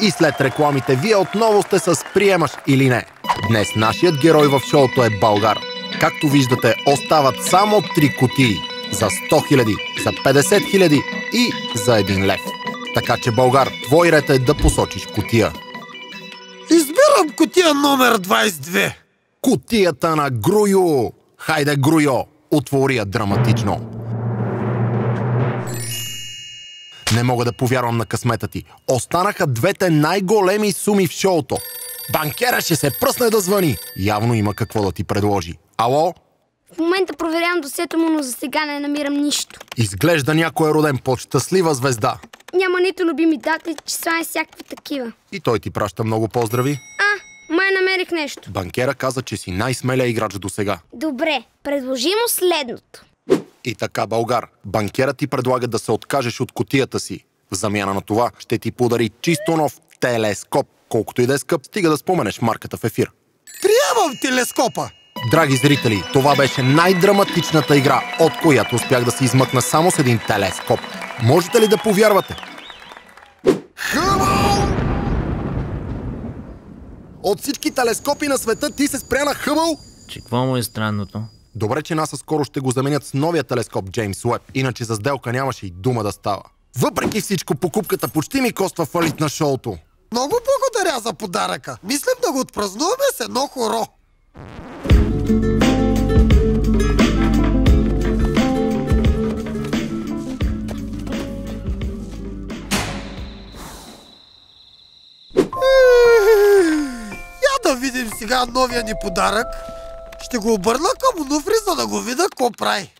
И след рекламите вие отново сте с приемаш или не. Днес нашият герой в шоуто е Българ. Както виждате, остават само три кутии. За 100 000, за 50 000 и за 1 лев. Така че, Българ, твой ред е да посочиш кутия. Избирам кутия номер 22. Кутията на Груйо! Хайде, Груйо! Отвори я драматично. Не мога да повярвам на късмета ти. Останаха двете най-големи суми в шоуто. Банкера ще се пръсне да звъни. Явно има какво да ти предложи. Ало? В момента проверявам досето му, но за сега не намирам нищо. Изглежда някой е роден под щастлива звезда. Няма нито любими дати, числа и всякакви такива. И той ти праща много поздрави. А, май намерих нещо. Банкера каза, че си най-смелия играч до сега. Добре, предложи му следното. И така, Българ, банкерът ти предлага да се откажеш от котията си. В замяна на това ще ти подари чисто нов телескоп, колкото и да е скъп, стига да споменеш марката в ефир. Приемам телескопа. Драги зрители, това беше най-драматичната игра, от която успях да се измъкна само с един телескоп. Можете ли да повярвате? Хъбъл! От всички телескопи на света ти се спря на Хъбъл? Че какво му е странното? Добре, че НАСА скоро ще го заменят с новия телескоп Джеймс Уеб, иначе за сделка нямаше и дума да става. Въпреки всичко, покупката почти ми коства фалит на шоуто. Много благодаря за подаръка. Мислим да го отпразнуваме с едно хоро. Я да видим сега новия ни подарък. Ще го обърна към Онуфри, за да го видя какво прави.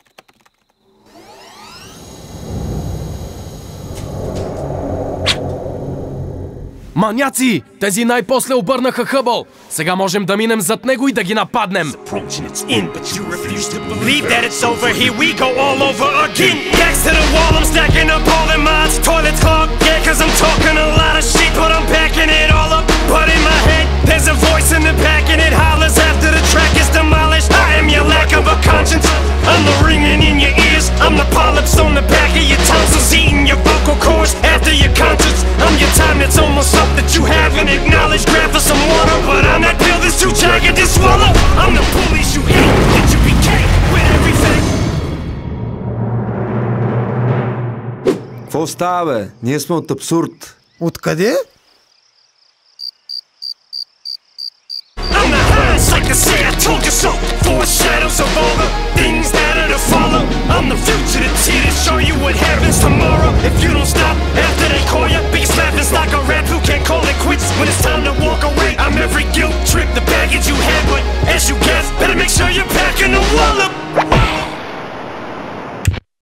Маняци! Тези най-после обърнаха Хъбъл! Сега можем да минем зад него и да ги нападнем! approaching that you haven't acknowledged. Grab for some water, but I'm that pill that's too jagged to swallow. I'm the police you hate, that you became with everything. Какво става, бе? Ние сме от абсурд. Откъде? I'm the hinds, like I say, I told you so. Foreshadows of all the things that are to follow. I'm the future that's here to show you what happens tomorrow. If you don't stop